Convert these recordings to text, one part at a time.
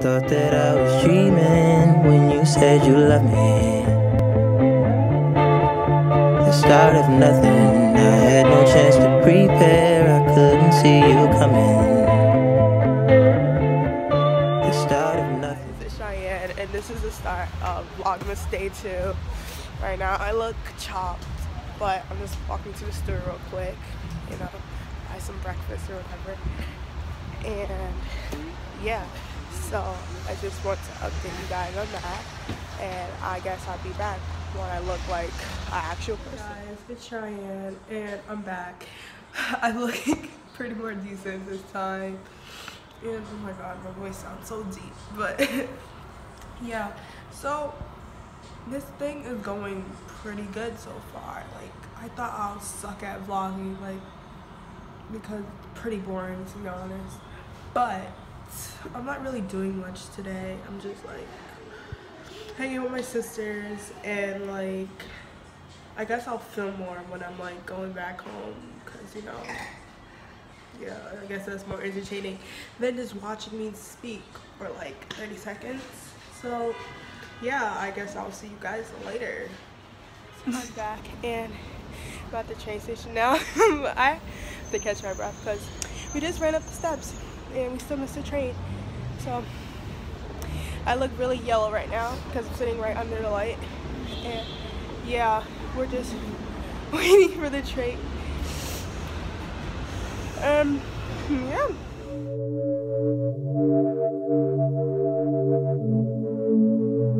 Thought that I was dreaming when you said you loved me. The start of nothing, I had no chance to prepare, I couldn't see you coming. The start of nothing. This is Cheyenne, and this is the start of Vlogmas Day 2. Right now, I look chopped, but I'm just walking to the store real quick, you know, buy some breakfast or whatever. And yeah, so I just want to update you guys on that. And I guess I'll be back when I look like an actual person. Guys, it's Cheyenne, and I'm back. I look pretty more decent this time. And oh my god, my voice sounds so deep. But yeah, so this thing is going pretty good so far. Like I thought I'll suck at vlogging, like because it's pretty boring to be honest. But I'm not really doing much today. I'm just like hanging with my sisters and like I guess I'll film more when I'm like going back home because you know yeah I guess that's more entertaining than just watching me speak for like 30 seconds. So yeah I guess I'll see you guys later. I'm back and I'm at the train station now. I have to catch my breath because we just ran up the steps and we still missed the train. So I look really yellow right now because I'm sitting right under the light. And yeah, we're just waiting for the train. Um, yeah.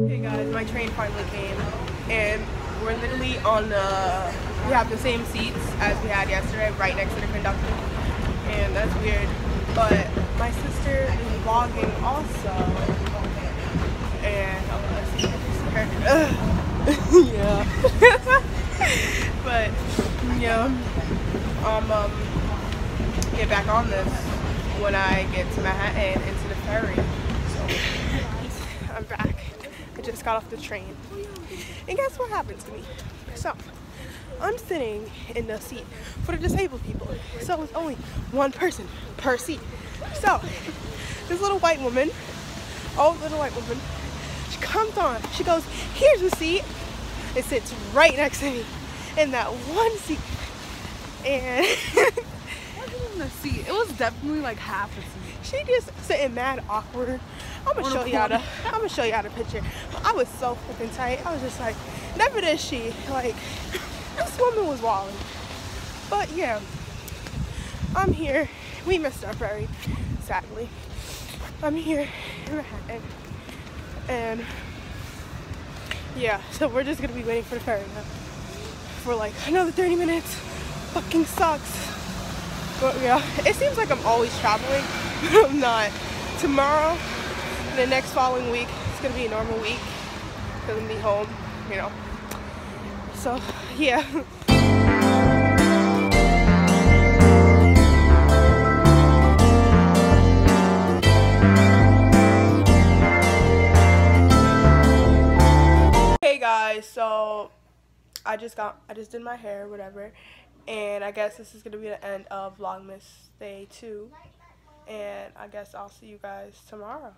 Hey guys, my train finally came and we're literally on the, we have the same seats as we had yesterday, right next to the conductor. And that's weird but my sister is vlogging also. And oh, let's see her. yeah. but yeah, um, um, get back on this when I get to Manhattan into the ferry. So I'm back. I just got off the train. And guess what happened to me? So I'm sitting in the seat for the disabled people. So it's only one person per seat. So this little white woman, old little white woman, she comes on. She goes, here's a seat. It sits right next to me in that one seat. And even seat. It was definitely like half a seat. She just sitting mad awkward. I'm gonna show y'all the I'm gonna show y'all the picture. I was so fucking tight. I was just like, never did she. Like this woman was walling. But yeah, I'm here. We missed our ferry, sadly. I'm here in Manhattan. And yeah, so we're just gonna be waiting for the ferry now for like another 30 minutes. Fucking sucks. But yeah, it seems like I'm always traveling, but I'm not. Tomorrow, the next following week, it's gonna be a normal week. Gonna be home, you know. So yeah. hey guys, so I just got I just did my hair, whatever. And I guess this is gonna be the end of Vlogmas Day 2. And I guess I'll see you guys tomorrow.